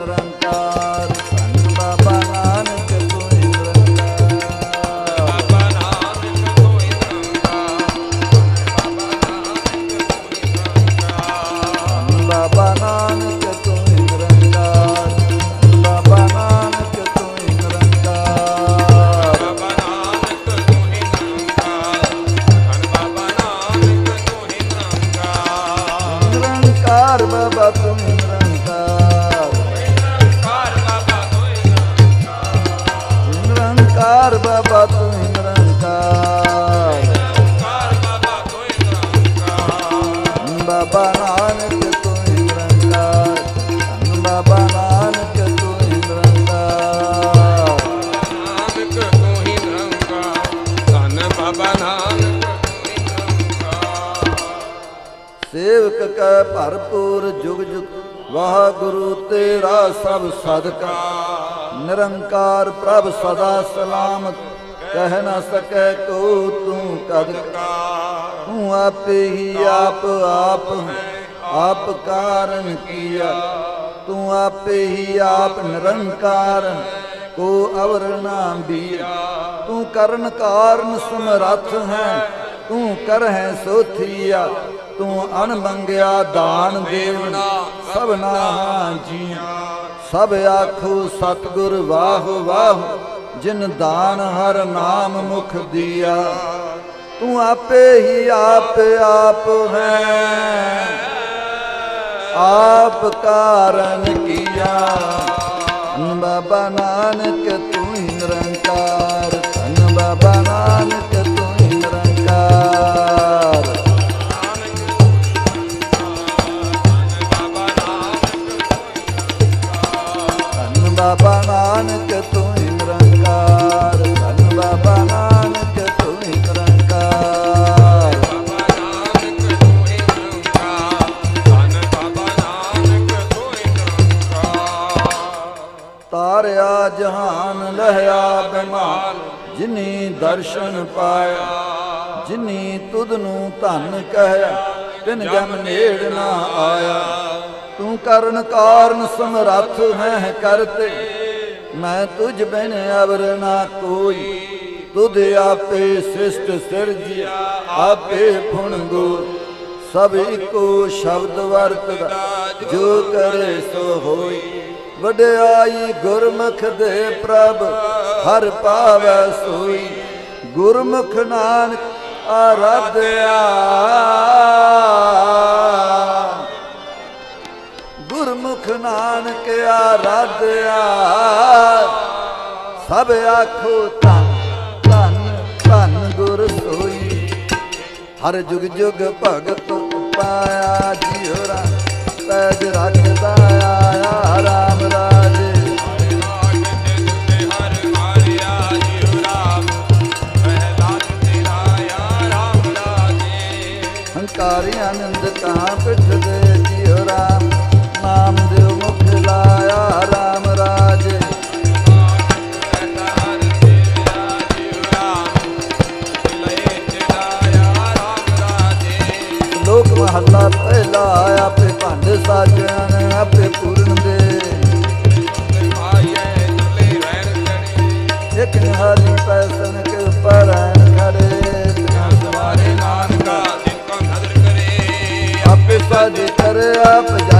ਨਿਰੰਕਾਰ ਬਾਬਾ ਤੂੰ ਨਿਰੰਕਾਰ ਕਾਰ ਬਾਬਾ ਕੋਈ ਨਿਰੰਕਾਰ ਬਾਬਾ ਨਾਨਕ ਤੂੰ ਨਿਰੰਕਾਰ ਧੰਨ ਬਾਬਾ ਨਾਨਕ ਤੂੰ ਨਿਰੰਕਾਰ ਨਾਨਕ ਤੂੰ ਹੀ ਨਿਰੰਕਾਰ ਧੰਨ ਬਾਬਾ ਨਾਨਕ ਤੂੰ ਨਿਰੰਕਾਰ ਸੇਵਕ ਕੈ ਭਰਪੂਰ ਜੁਗ ਜੁਗ। ਵਾਹਿਗੁਰੂ ਤੇਰਾ ਸਭ ਸਦਕਾ। ਨਿਰੰਕਾਰ ਪ੍ਰਭ ਸਦਾ ਸਲਾਮਤ। ਕਹਿ ਨਾ ਸਕੈ ਕੋ ਤੂੰ ਕਦ ਤੂੰ ਆਪੇ ਹੀ ਆਪ ਆਪ ਆਪ ਕਾਰਨ ਕੀਆ। ਤੂੰ ਆਪੇ ਹੀ ਆਪ ਨਿਰੰਕਾਰ, ਕੋ ਅਵਰ ਨਾ ਬੀਰ। ਤੂੰ ਕਰਨ ਕਾਰਨ ਸਮਰੱਥ ਹੈ, ਤੂੰ ਕਰ ਕਰਹਿ ਸੋਥੀਆ। ਤੂੰ ਅਣ ਮੰਗਿਆ ਦਾਨ ਦੇਵਨਾ ਸਭਨਾ ਜੀਆਂ। ਸਭ ਆਖੋ, ਸਤਿਗੁਰ ਵਾਹ ਵਾਹ। ਜਿਨ ਦਾਨ ਹਰ ਨਾਮ ਮੁਖ ਦੀਆ, ਤੂੰ ਆਪੇ ਹੀ ਆਪ ਆਪ ਹੈ। ਆਪ ਕਾਰਨ ਕੀਆ, ਬਾਬਾ ਨਾਨਕ ਤੂੰ ਹੀ ਨਿਰੰਕਾਰ, ਧੰਨ ਬਾਬਾ ਨਾਨਕ ਤੂੰ ਹੀ ਨਿਰੰਕਾਰ। ਧੰਨ ਬਾਬਾ ਨਾਨਕ ਤੂੰ ਲਹਿਆ ਜਿਨੀ ਦਰਸ਼ਨ ਪਾਇਆ, ਜਿਨੀ ਤੁਧ ਨੂੰ ਧਨ ਕਹਿਆ, ਤਿਨ ਜਮ ਨੇੜ ਨਾ ਆਇਆ। ਤੂੰ ਕਰਨ ਕਾਰਨ ਸਮਰੱਥ ਹੈ ਕਰਤੇ, ਮੈਂ ਤੁਝ ਬਿਨ ਅਵਰ ਨਾ ਕੋਈ। ਤੁਧ ਆਪੇ ਸਿਸ਼ਟ ਸਿਰਜੀ ਆਪੇ ਫੁਣ ਗੋ ਸਭ ਇੱਕੋ ਸ਼ਬਦ ਵਰਤਦਾ, ਜੋ ਕਰੇ ਸੋ ਹੋਈ। ਵਡਿਆਈ ਗੁਰਮੁਖ ਦੇ ਪ੍ਰਭ, ਹਰ ਪਾਵੈ ਸੋਈ। ਗੁਰਮੁਖ ਨਾਨਕ ਆਰਾਧਿਆ। ਗੁਰਮੁਖ ਨਾਨਕ ਆਰਾਧਿਆ। ਸਭ ਆਖੋ ਧੰਨ ਧੰਨ ਧੰਨ ਗੁਰ ਸੋਈ। ਹਰ ਜੁਗ ਜੁਗ ਭਗਤ ਪਾਇਆ ਜਿਉ ਰਾ ਪੈਜ ਰੱਖਦਾ ਆਇਆ ਰਾਮ ਰਾਜੇ ਲੋਕ ਮਹੱਲਾ ਪਹਿਲਾ ਆਪੇ ਭੰਡ ਸਾਜਣ ਆਪੇ ਪੂਰਨ ਦੇ। ਇਕ ਨਿਹਾਲੀ ਪੈਸਨ ਕੇ ਉੱਪਰ ਐਨ ਖੜੇ। ਤਿਨਾਂ ਸਵਾਰੇ ਨਾਨਕਾ ਜਿਨ ਕੋ ਨਦਰ ਕਰੇ। ਆਪੇ ਸਾਜ ਕਰ ਆਪ ਜਾਇ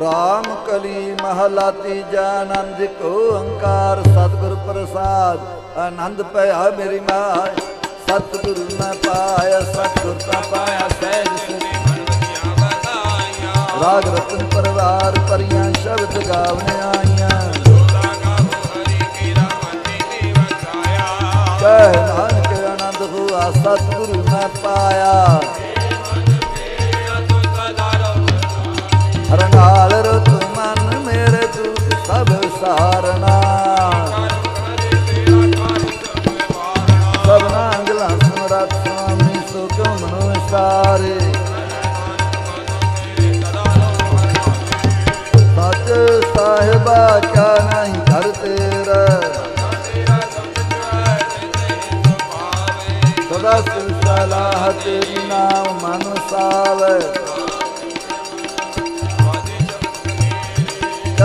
ਰਾਮ ਕਲੀ ਮਹਲਾ ਤੀਜਾ ਆਨੰਦ ਕੋ ਓੰਕਾਰ, ਸਤਿਗੁਰ ਪ੍ਰਸਾਦ। ਆਨੰਦ ਭਇਆ ਮੇਰੀ ਮਾਇ ਸਤਿਗੁਰ ਮੈਂ ਪਾਇਆ, ਸਤਿਗੁਰ ਤਾਂ ਪਾਇਆ, ਸਹਿਜ ਸੁਖ ਮਨਵਤੀਆਂ ਵਧਾਈਆਂ ਰਾਗ ਰਤਨ ਪਰਵਾਰ ਪਰੀਆਂ ਸ਼ਬਦ ਗਾਵਣ ਆਈਆਂ। ਜੋਦਾ ਗਾਵੋ ਹਰੀ ਕੀ ਰਾਮਤੀ ਦੀ ਵਸਾਇਆ ਕਹਿ ਨਾਨਕ ਆਨੰਦ ਹੋਆ, ਸਤਿਗੁਰ ਮੈਂ ਪਾਇਆ। ਰਹੋ ਹਰਨਾਲ ਮਨ ਮੇਰੇ ਦੁਖ ਸਭ ਸਾਰਨਾ। ਸਭਨਾ ਅੰਗਲਾ ਸਮਰਤ ਸੁਆਮੀ ਸੋ ਕਿਉ ਮਨੋ ਵਿਸਾਰੇ। ਸੱਚ ਸਾਹਿਬਾ ਕਿਆ ਨਹੀਂ ਘਰ ਤੇਰਾ। ਸਦਾ ਸਿਰ ਸਲਾਹ ਤੇਰੀ ਨਾਮ ਮਨ ਸਾਵੇ।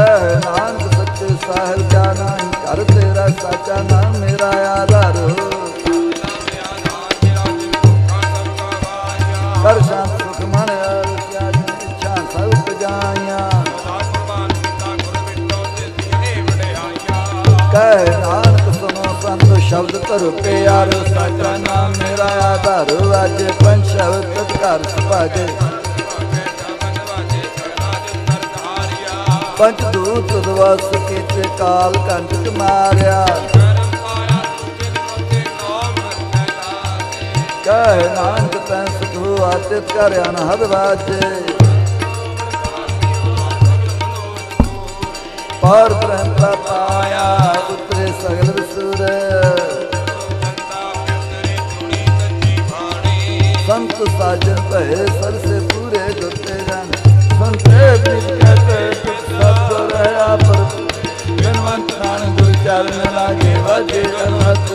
ਕਹਿ ਨਾਨਕ ਸੱਚੇ ਸਾਹਿਬ ਕਿਆ ਘਰ ਤੇਰਾ ਸਾਚਾ ਨਾਮ ਮੇਰਾ ਆਧਾਰ ਕਰ ਸ਼ਾਂਤ ਸੁਖ ਮਨ ਅਰਸਿਆ ਜਿਨ ਇੱਛਾ ਸਭ ਪਜਾਈਆਂ। ਕਹਿ ਨਾਨਕ ਸੁਨੋ ਸੰਤ ਸ਼ਬਦ ਧਰ ਪਿਆਰ, ਸਾਚਾ ਨਾਮ ਮੇਰਾ ਆਧਾਰ ਵਾਜੇ ਪੰਜ ਸ਼ਬਦ ਘਰ ਸੁਭਾਜੇ ਪੰਜ ਦੂਤ ਦਵਸ ਕੀਤੇ ਕਾਲ ਕੰਟਕ ਮਾਰਿਆ। ਕਹਿ ਨਾਨਕ ਤੈ ਸੁਧੂ ਆਤਿਤ ਕਰ ਅਨਹਦ ਵਾਜੇ। ਪਰ ਬ੍ਰਹਮ ਪਾਇਆ ਉਤਰੇ ਸਗਲ ਵਿਸੁਰ। ਸੰਤ ਸਾਜਨ ਭਏ ਸਰ ਸੇ ਪੂਰੇ ਗੁਰਤੇ ਜਨ ਸੰਤੇ ਬਿਨ ਨਾਨ ਗੁਰ ਚਰਨ ਲਾਗੇ ਵਾਜੇ ਅਨਹਦ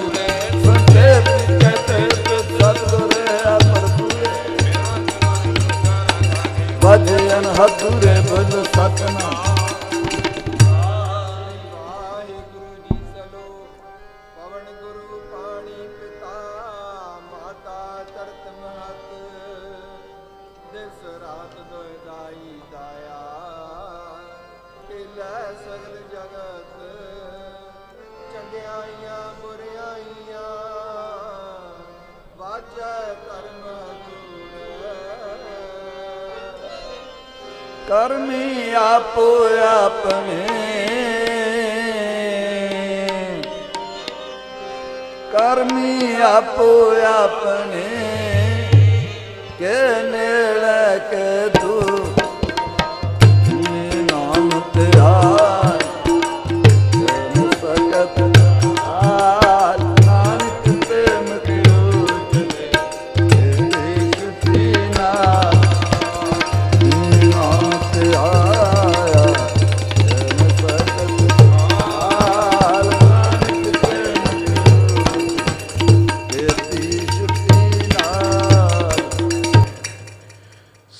ਸੰਤੇ ਕਹਤੇ ਤੁਕ ਸਤਿ ਰਹਾ ਪਰ ਪੂਰੇ ਸਤਨਾਮ ਕਰਮੀ ਆਪੋ ਆਪਣੇ। ਕਰਮੀ ਆਪੋ ਆਪਣੇ। ਕੇ ਨੇੜੇ ਕੇ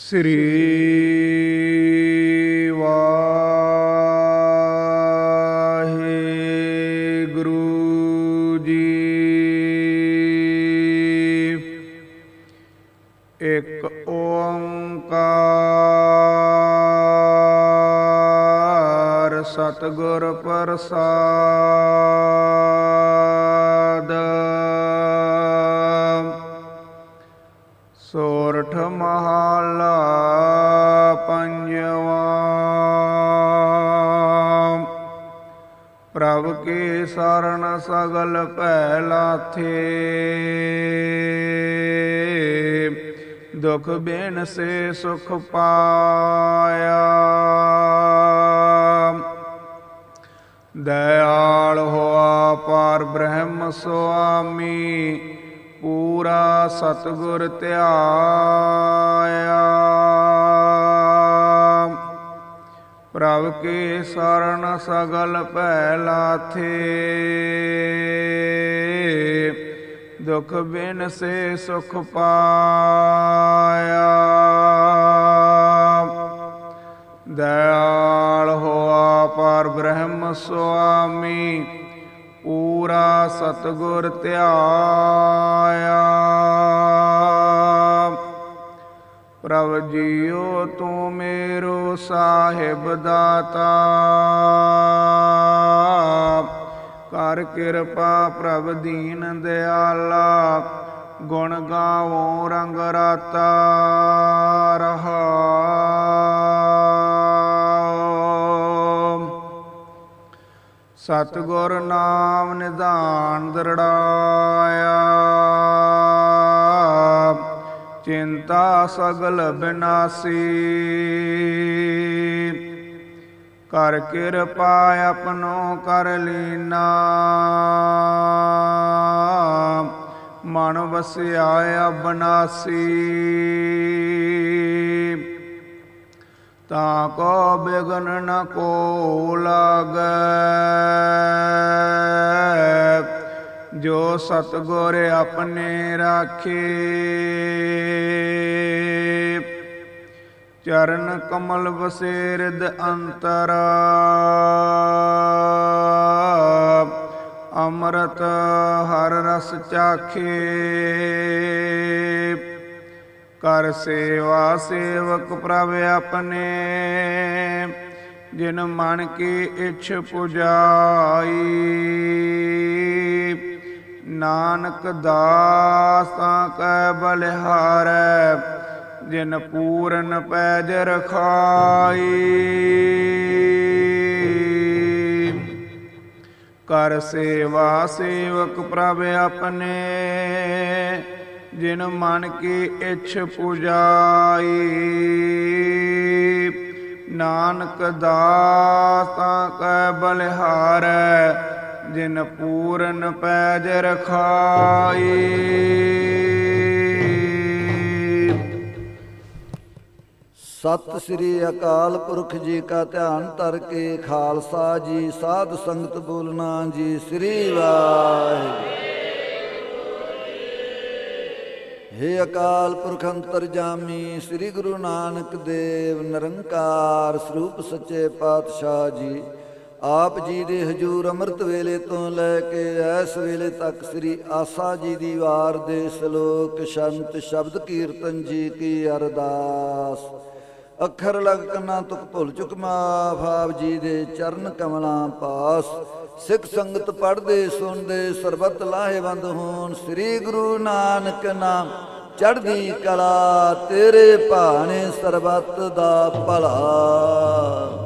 ਸ੍ਰੀ ਵਾਹਿਗੁਰੂ ਜੀ। ਇੱਕ ਓੰਕਾਰ ਸਤਿਗੁਰ ਪ੍ਰਸਾਦ। ਸਰਣ ਸਗਲ ਭੈ ਲਾਥੇ ਦੁਖ ਬਿਨ ਸੇ ਸੁਖ ਪਾਇਆ। ਦਇਆਲ ਹੋਆ ਪਾਰ ਬ੍ਰਹਮ ਸੁਆਮੀ, ਪੂਰਾ ਸਤਗੁਰ ਧਿਆਇਆ। ਪ੍ਰਭ ਕੇ ਸਰਣ ਸਗਲ ਭੈ ਲਾਥੇ ਦੁਖ ਬਿਨ ਸੇ ਸੁਖ ਪਾਇਆ। ਦਇਆਲ ਹੋਆ ਪਰ ਬ੍ਰਹਮ ਸੁਆਮੀ, ਪੂਰਾ ਸਤਗੁਰ ਧਿਆਇਆ। ਪ੍ਰਭ ਜੀਓ ਤੂੰ ਮੇਰੋ ਸਾਹਿਬ ਦਾਤਾ। ਕਰ ਕਿਰਪਾ ਪ੍ਰਭ ਦੀਨ ਦਿਆਲਾ, ਗੁਣ ਗਾਵੋ ਰੰਗ ਰਾਤਾ, ਰਹਾ। ਸਤਿਗੁਰ ਨਾਮ ਨਿਧਾਨ ਦਰੜਾਇਆ। ਚਿੰਤਾ ਸਗਲ ਬਿਨਾਸੀ। ਕਰ ਕਿਰਪਾ ਆਪਣੋ ਕਰ ਲੀਨਾ। ਮਨ ਵਸਿਆ ਅਬਨਾਸੀ ਤਾਂ ਕੋ ਬਿਗਨ ਨ ਕੋ ਲਾਗੈ। ਜੋ ਸਤਗੁਰ ਆਪਣੇ ਰਾਖੇ। ਚਰਨ ਕਮਲ ਵਸੇ ਰਿਦ ਅੰਤਰ। ਅੰਮ੍ਰਿਤ ਹਰ ਰਸ ਚਾਖੇ। ਕਰ ਸੇਵਾ ਸੇਵਕ ਪ੍ਰਭ ਆਪਣੇ। ਜਿਨ ਮਨ ਕੀ ਇਛ ਪੁਜਾਈ। ਨਾਨਕ ਦਾਸਾਂ ਕੈ ਬਲਿਹਾਰੈ, ਜਿਨ ਪੂਰਨ ਪੈਜ ਰਖਾਈ। ਕਰ ਸੇਵਾ ਸੇਵਕ ਪ੍ਰਭ ਆਪਣੇ, ਜਿਨ ਮਨ ਕੀ ਇਛ ਪੁਜਾਈ। ਨਾਨਕ ਦਾਸਾਂ ਕੈ ਬਲਿਹਾਰੈ ਜਿਨ ਪੂਰਨ ਪੈਜ ਰਖਾਈ। ਸਤਿ ਸ੍ਰੀ ਅਕਾਲ ਪੁਰਖ ਜੀ ਕਾ ਧਿਆਨ ਧਰ ਕੇ ਖਾਲਸਾ ਜੀ, ਸਾਧ ਸੰਗਤ ਬੋਲਣਾ ਜੀ, ਸ੍ਰੀ ਵਾਹਿਗੁਰੂ। ਹੇ ਅਕਾਲ ਪੁਰਖ ਅੰਤਰਜਾਮੀ, ਸ੍ਰੀ ਗੁਰੂ ਨਾਨਕ ਦੇਵ, ਨਿਰੰਕਾਰ ਸਰੂਪ ਸੱਚੇ ਪਾਤਸ਼ਾਹ ਜੀ। ਆਪ ਜੀ ਦੇ ਹਜੂਰ ਅੰਮ੍ਰਿਤ ਵੇਲੇ ਤੋਂ ਲੈ ਕੇ ਇਸ ਵੇਲੇ ਤੱਕ ਸ੍ਰੀ ਆਸਾ ਜੀ ਦੀ ਵਾਰ ਦੇ ਸ਼ਲੋਕ ਸ਼ੰਤ ਸ਼ਬਦ ਕੀਰਤਨ ਜੀ ਕੀ ਅਰਦਾਸ। ਅੱਖਰ ਲਗ ਕੰਨਾਂ ਤੁਕ ਭੁੱਲ ਚੁਕ ਮਾਫ, ਆਪ ਜੀ ਦੇ ਚਰਨ ਕਮਲਾਂ ਪਾਸ। ਸਿੱਖ ਸੰਗਤ ਪੜਦੇ ਸੁਣਦੇ, ਸਰਬਤ ਲਾਹੇਵੰਦ ਹੋਣ। ਸ੍ਰੀ ਗੁਰੂ ਨਾਨਕ ਨਾਮ ਚੜ੍ਹਦੀ ਕਲਾ, ਤੇਰੇ ਭਾਣੇ ਸਰਬਤ ਦਾ ਭਲਾ।